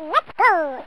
Let's go!